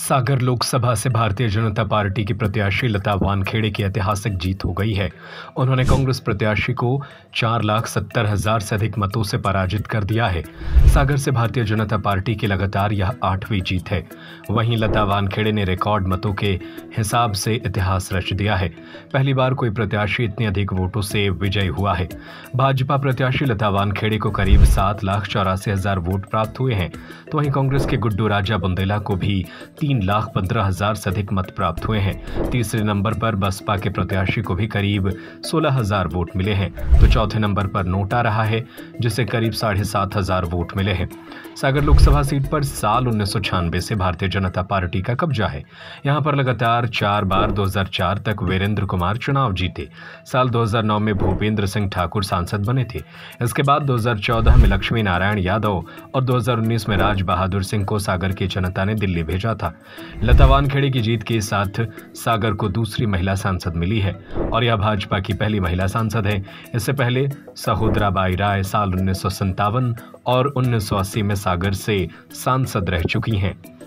सागर लोकसभा से भारतीय जनता पार्टी की प्रत्याशी लता वानखेड़े की ऐतिहासिक जीत हो गई है। उन्होंने कांग्रेस प्रत्याशी को चार लाख सत्तर हज़ार से अधिक मतों से पराजित कर दिया है। सागर से भारतीय जनता पार्टी की लगातार यह आठवीं जीत है। वहीं लता वानखेड़े ने रिकॉर्ड मतों के हिसाब से इतिहास रच दिया है। पहली बार कोई प्रत्याशी इतने अधिक वोटों से विजयी हुआ है। भाजपा प्रत्याशी लता वानखेड़े को करीब सात लाख चौरासी हज़ार वोट प्राप्त हुए हैं। तो वहीं कांग्रेस के गुड्डू राजा बुंदेला को भी तीन लाख पंद्रह हज़ार से अधिक मत प्राप्त हुए हैं। तीसरे नंबर पर बसपा के प्रत्याशी को भी करीब सोलह हज़ार वोट मिले हैं। तो चौथे नंबर पर नोटा रहा है, जिसे करीब साढ़े सात हज़ार वोट मिले हैं। सागर लोकसभा सीट पर साल उन्नीस सौ छियानबे से भारतीय जनता पार्टी का कब्जा है। यहाँ पर लगातार चार बार 2004 तक वीरेंद्र कुमार चुनाव जीते। साल 2009 में भूपेंद्र सिंह ठाकुर सांसद बने थे। इसके बाद 2014 में लक्ष्मी नारायण यादव और 2019 में राज बहादुर सिंह को सागर की जनता ने दिल्ली भेजा था। लता वानखेड़े की जीत के साथ सागर को दूसरी महिला सांसद मिली है और यह भाजपा की पहली महिला सांसद है। इससे पहले सहोदराबाई राय साल उन्नीस और उन्नीस सौ अस्सी में सागर से सांसद रह चुकी हैं।